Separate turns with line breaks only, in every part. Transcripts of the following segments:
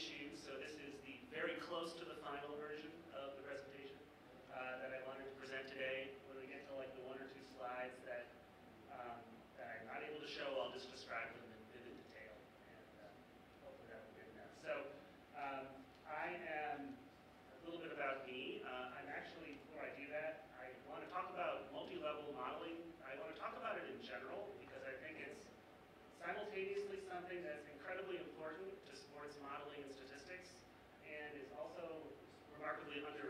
so this is the very close to the final version. under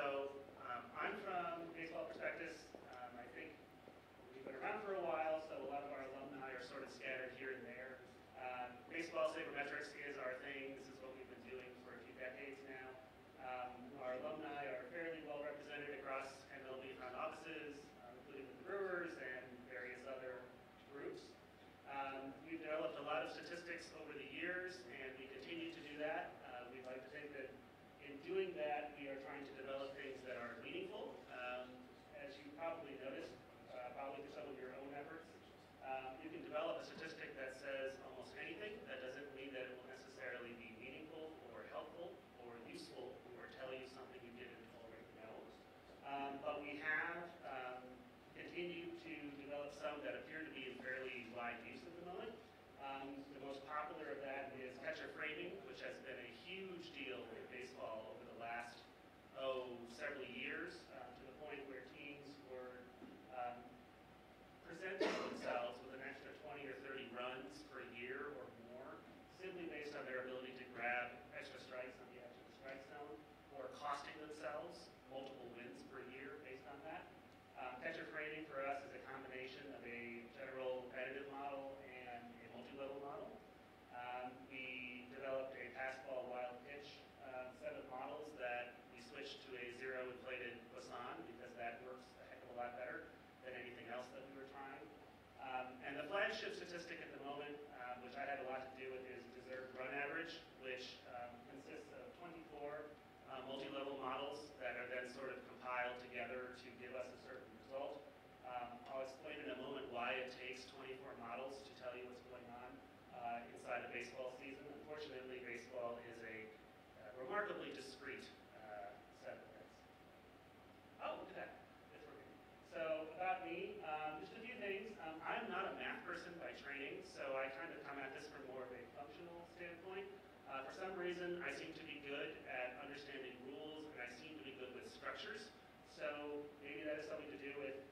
so necessarily reason, I seem to be good at understanding rules and I seem to be good with structures. So maybe that is something to do with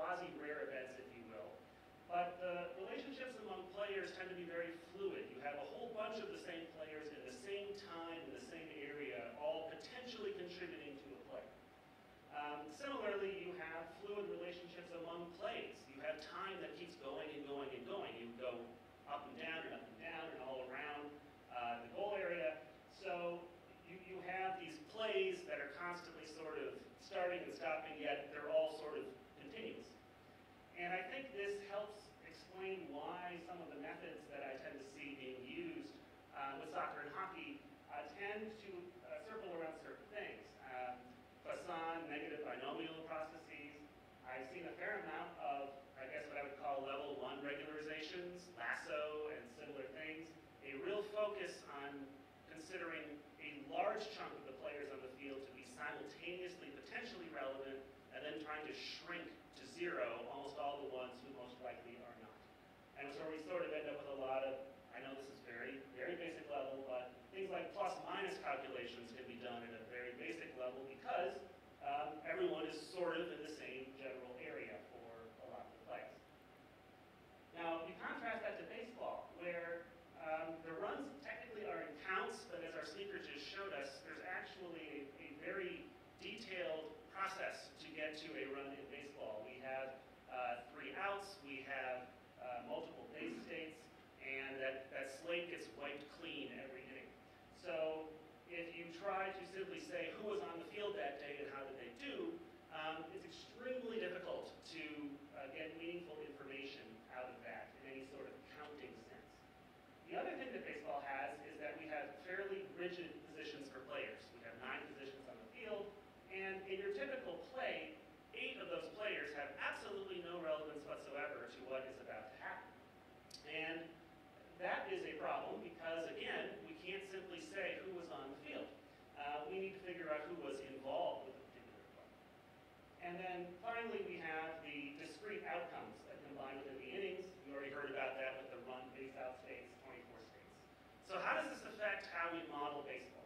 quasi-rare events, if you will. But the relationships among players tend to be very fluid. You have a whole bunch of the same players at the same time, in the same area, all potentially contributing to a play. Um, similarly, you have fluid relationships among plays. You have time that keeps going and going and going. You go up and down and up and down and all around uh, the goal area. So you, you have these plays that are constantly sort of starting and stopping, yet they're all sort of and I think this helps explain why some of the methods that I tend to see being used uh, with soccer and hockey uh, tend to uh, circle around certain things. Um, Poisson, negative binomial processes. I've seen a fair amount of, I guess, what I would call level one regularizations, lasso, and similar things. A real focus on considering sort of end up with a lot of, I know this is very, very basic level, but things like plus minus calculations can be done at a very basic level because um, everyone is sort of in the same general area for a lot of the plays. Now, you contrast that to baseball, where um, the runs technically are in counts, but as our speaker just showed us, there's actually a, a very detailed process to get to a run in baseball. We have uh, three outs, we have uh, multiple base states, and that, that slate gets wiped clean every inning. So if you try to simply say who was on the field that day and how did they do, um, it's extremely difficult to uh, get meaningful information out of that in any sort of counting sense. The other thing that baseball has is that we have fairly rigid positions for players. We have nine positions on the field, and in your typical play, eight of those players have absolutely no relevance whatsoever to what is about to happen. And that is a problem because, again, we can't simply say who was on the field. Uh, we need to figure out who was involved with a particular play. And then finally, we have the discrete outcomes that combine within the innings. We already heard about that with the run base out states, 24 states. So how does this affect how we model baseball?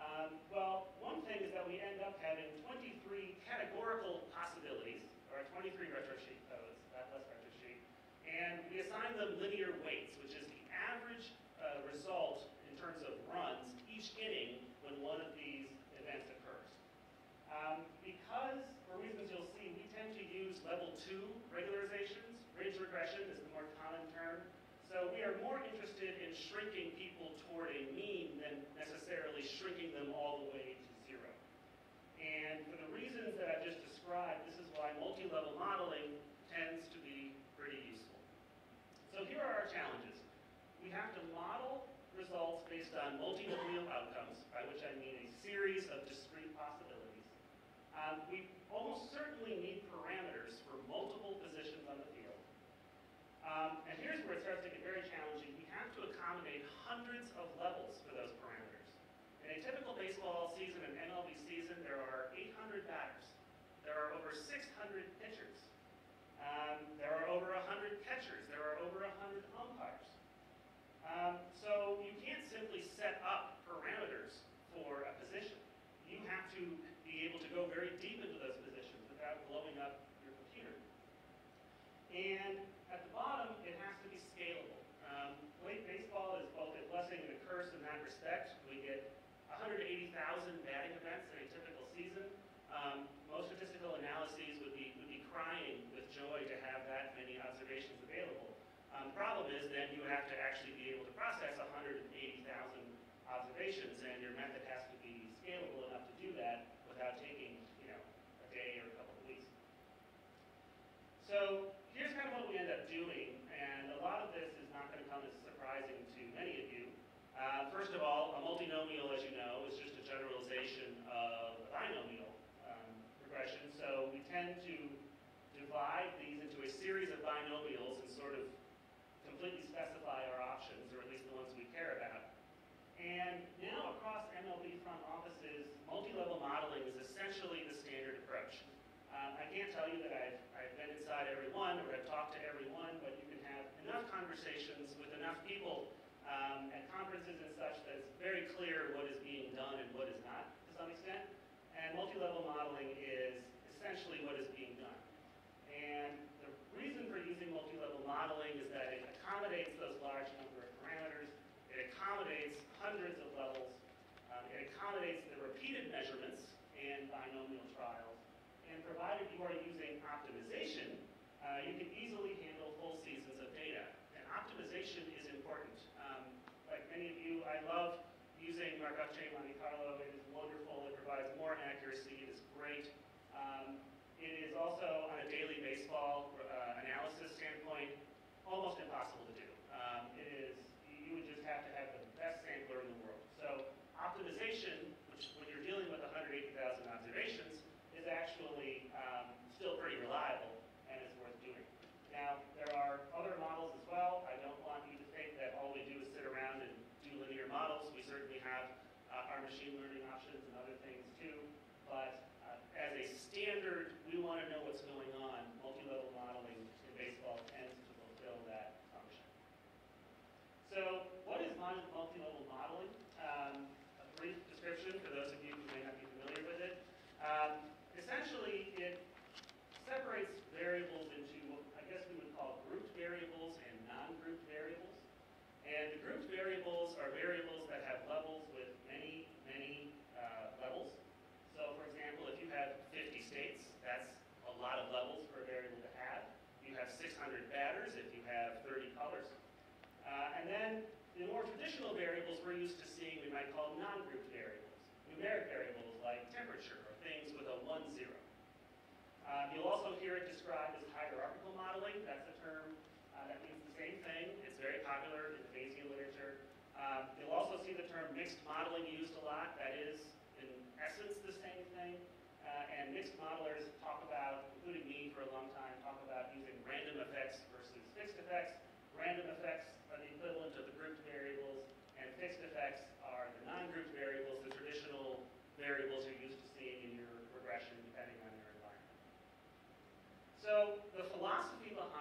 Um, well, one thing is that we end up having 23 categorical possibilities, or 23 Retrosheet codes, that less retro sheet, and we assign them linear weights, which is the average uh, result in terms of runs each inning when one of these events occurs. Um, because, for reasons you'll see, we tend to use level two regularizations. Ridge regression is the more common term. So we are more interested in shrinking people toward a mean than necessarily shrinking them all the way. And for the reasons that I've just described, this is why multi-level modeling tends to be pretty useful. So here are our challenges. We have to model results based on multinomial outcomes, by which I mean a series of discrete possibilities. Um, we almost certainly need parameters for multiple positions on the field. Um, and here's where it starts to get very challenging. We have to accommodate hundreds of levels for those parameters. In a typical baseball season, an MLB season, there are 800 batters. There are over 600 pitchers. Um, there are over 100 catchers. There are over 100 umpires. Um, so you can't simply set up parameters for a position. You have to be able to go very deep into those positions without blowing up your computer. And at the bottom, it has to be scalable. Um, late baseball is both a blessing and a curse in that respect. We get 180,000 batting events in a typical season. Um, most statistical analyses would be, would be crying with joy to have that many observations available. Um, problem is then you have to actually be able to process 180,000 observations, and your method has to be scalable enough to do that without taking, you know, a day or a couple of weeks. So here's kind of what we end up doing, and a lot of this is not going to come as surprising to many of you. Uh, first of all, a multinomial, as you know, is just a generalization of a binomial um, regression. So we tend to divide these into a series of binomials and sort of completely specify our options, or at least the ones we care about. And now across MLB front offices, multi-level modeling is essentially the standard approach. Um, I can't tell you that I've, I've been inside every one or have talked to everyone, but you can have enough conversations with enough people um, at conferences and such that it's very clear what is being done and what is not to some extent. And multi-level modeling is essentially what is being done. And the reason for using multi-level modeling is that it accommodates those large number of parameters. It accommodates hundreds of levels. Um, it accommodates the repeated measurements in binomial trials. Provided you are using optimization, uh, you can easily handle full seasons of data. And optimization is important. Um, like many of you, I love using Markov chain Monte Carlo. It is wonderful. It provides more accuracy. It is great. Um, it is also, on a daily baseball uh, analysis standpoint, almost impossible to do. Um, it is, you would just have to have the have 600 batters if you have 30 colors. Uh, and then the more traditional variables we're used to seeing we might call non-grouped variables, numeric variables like temperature or things with a 1, 0. Uh, you'll also hear it described as hierarchical modeling. That's a term uh, that means the same thing. It's very popular in the Bayesian literature. Um, you'll also see the term mixed modeling used a lot. That is, in essence, the same thing. Uh, and mixed modelers talk about, including me for a long time, talk about using random effects versus fixed effects. Random effects are the equivalent of the grouped variables, and fixed effects are the non-grouped variables, the traditional variables you're used to seeing in your regression depending on your environment. So the philosophy behind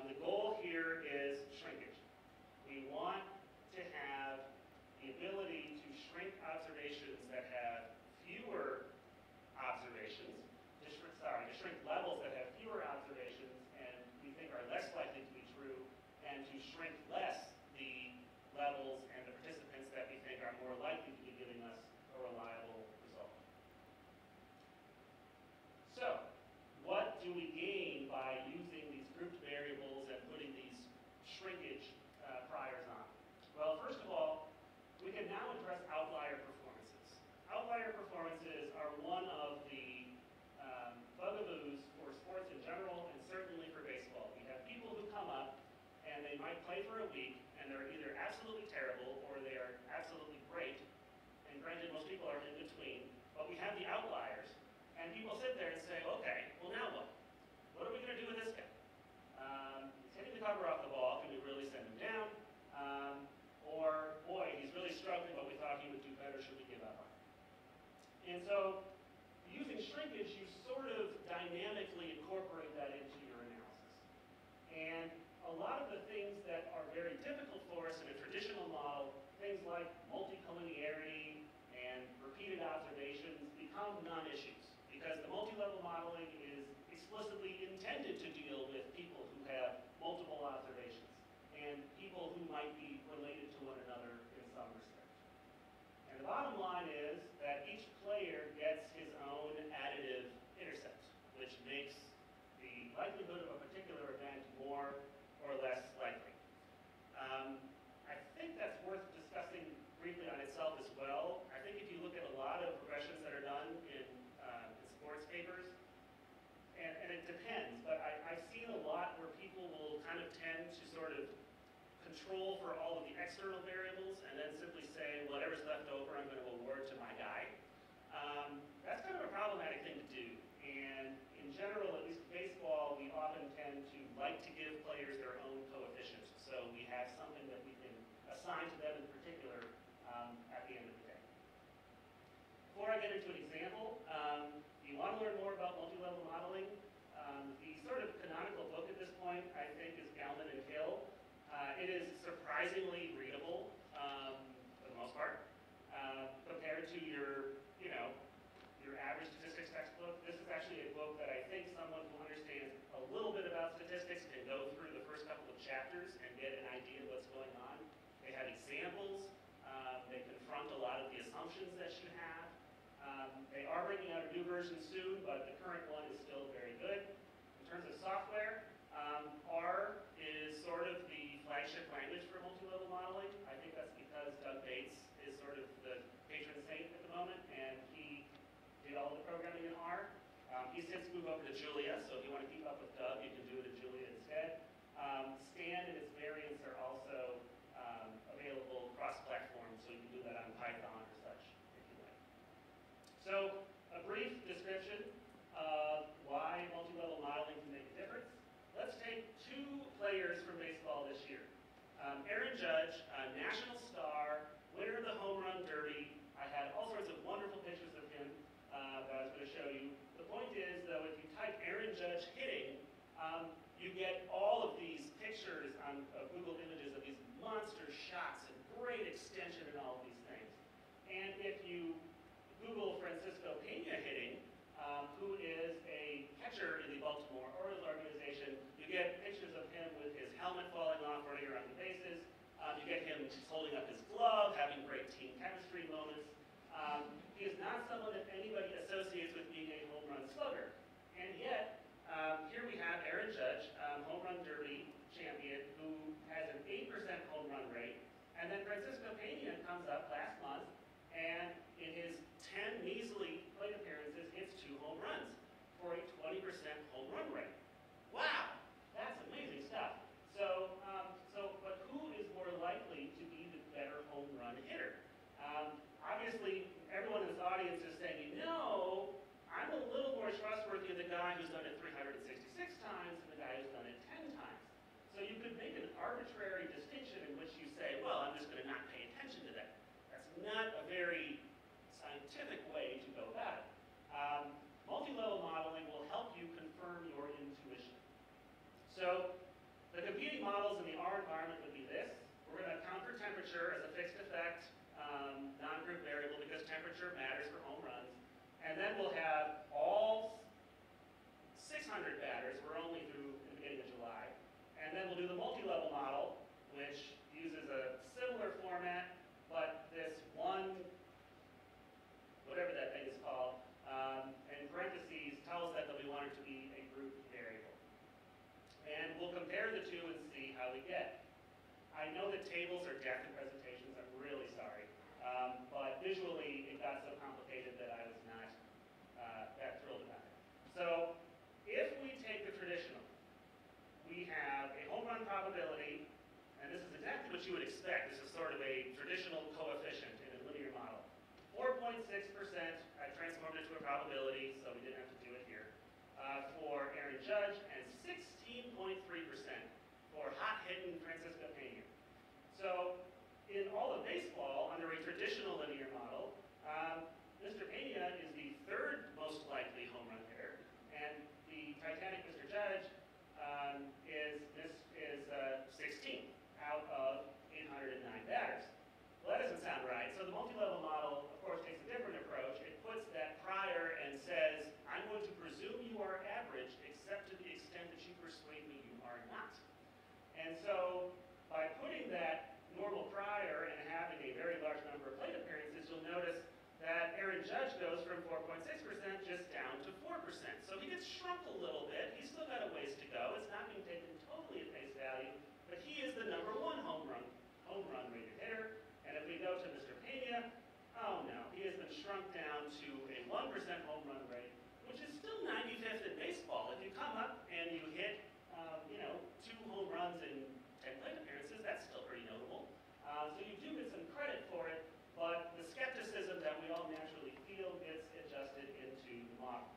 Um, the goal here is shrinkage. We want to have the ability might play for a week and they're either absolutely terrible or they are absolutely great. And granted, most people are in between, but we have the outliers. And people sit there and say, okay, well now what? What are we going to do with this guy? Um, he's hitting the cover off the ball, can we really send him down? Um, or, boy, he's really struggling, but we thought he would do better, should we give up on him? And so, using shrinkage, like multicollinearity and repeated observations, become non-issues because the multi-level modeling is explicitly intended to deal with people who have multiple observations and people who might be related to one another in some respect. And the bottom line is that each player gets his own additive intercept, which makes the likelihood of a particular event more or less likely. Um, I think that's worth discussing briefly on itself as well. I think if you look at a lot of regressions that are done in, uh, in sports papers, and, and it depends, but I, I've seen a lot where people will kind of tend to sort of control for all of the external variables and then simply say, whatever's left over, I'm going to award to my guy. Um, that's kind of a problematic thing to do. And in general, at least in baseball, we often tend to like to give players their own coefficient. So we have something that we can assign to them in particular um, at the end of the day. Before I get into an example, um, if you want to learn more about multi-level modeling, um, the sort of canonical book at this point, I think, is Gelman and Hill. Uh, it is surprisingly readable um, for the most part, uh, compared to your, you know, your average statistics textbook. This is actually a book that I think someone who understands a little bit about statistics can go through the first couple of chapters and get an idea of what's going on. They have examples. Um, they confront a lot of the assumptions that you have. Um, they are bringing out a new version soon, but the current one is still very good. In terms of software, um, R is sort of the flagship language for multi-level modeling. I think that's because Doug Bates is sort of the patron saint at the moment, and he did all the programming in R. Um, he's since moved over to Julia, so if you want to keep up with Doug, you can do it in Julia instead. Um, Stan and its variants are also um, available cross-platform, so you can do that on Python or such, if you like. So, a brief description of why multi-level modeling can make a difference. Let's take two players from baseball this year. Um, Aaron Judge, a national star, winner of the home run derby. I had all sorts of wonderful pictures of him uh, that I was going to show you. The point is, though, if you type Aaron Judge hitting, um, you get all of these pictures on uh, Google Images of these monster shots and great extension and all of these things. And if you Google Francisco Pena hitting, um, who is a catcher in the Baltimore Orioles organization, you get pictures of him with his helmet falling off, running around the bases. Um, you get him just holding up his glove, having great team chemistry moments. Um, he is not someone that anybody associates with being a home run slugger. And yet, um, here we have Aaron Judge, um, home run derby champion, who has an 8% home run rate. And then Francisco Pena comes up last month, and in his 10 measly plate appearances, hits two home runs for a 20% home run rate. Wow, that's amazing stuff. So, um, so, but who is more likely to be the better home run hitter? Um, obviously, everyone in this audience is saying, you know, I'm a little more trustworthy of the guy who's done it 366 times than the guy who's done it 10 times. So you could make an arbitrary distinction in which you say, well, I'm just going to not pay attention to that. That's not a very scientific way to go about it. Um, multi-level modeling will help you confirm your intuition. So the competing models in the R environment would be this. We're going to account for temperature as a fixed effect, um, non-group variable because temperature matters for home runs. And then we'll have all 600 batters, we're only through the beginning of July. And then we'll do the multi-level model, which uses a similar format, but this one, whatever that thing is called, um, in parentheses tells that that we want it to be a group variable. And we'll compare the two and see how we get. I know that tables are death in presentations, I'm really sorry. Um, but visually, it got so complicated that I was not uh, that thrilled about it. So if we take the traditional, we have a home run probability, and this is exactly what you would expect. This is sort of a traditional coefficient in a linear model. 4.6%, I transformed it to a probability, so we didn't have to do it here, uh, for Aaron Judge, and 16.3% for hot-hitting Francisco. So in all of baseball, under a traditional linear model, um, Mr. Pena is the third most likely home run hitter, and the Titanic Mr. Judge um, is this is uh, out of 809 batters. 1% home run rate, which is still 95th in baseball. If you come up and you hit, um, you know, two home runs in 10 plate appearances, that's still pretty notable. Uh, so you do get some credit for it, but the skepticism that we all naturally feel gets adjusted into the model.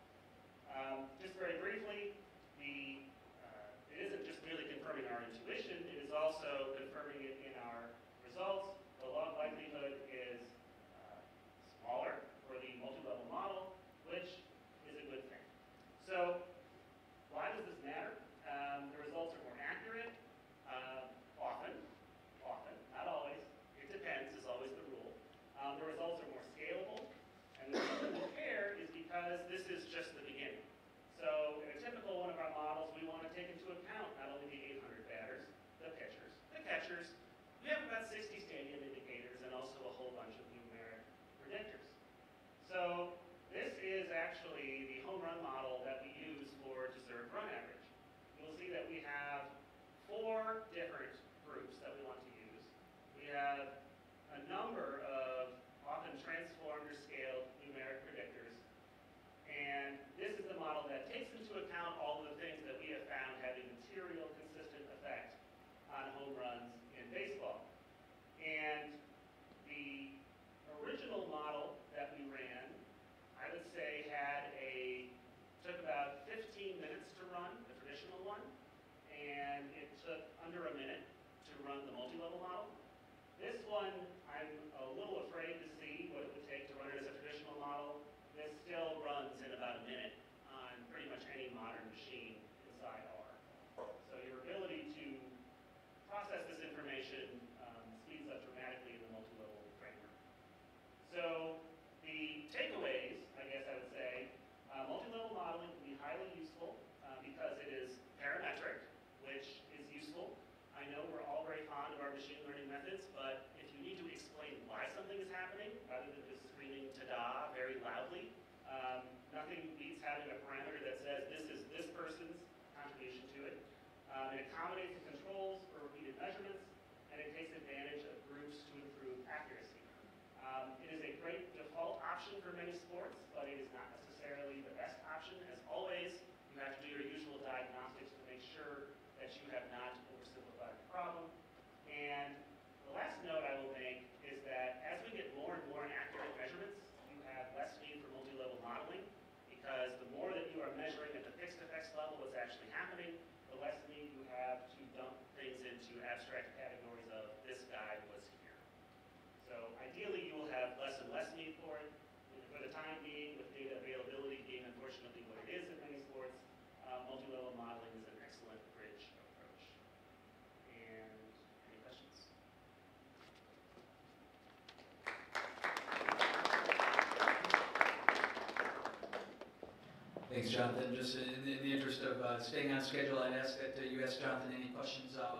Um, just very briefly, the, uh, it isn't just merely confirming our intuition, it is also confirming it in our results. So this is actually the home run model that we use for deserved run average. You'll see that we have four different groups that we want to use. We have a number of often transformed or scaled numeric predictors. And this is the model that takes into account all the things that we have found having material consistent effect on home runs in baseball. And one
Jonathan, just in, in the interest of uh, staying on schedule, I'd ask that uh, you ask Jonathan any questions uh,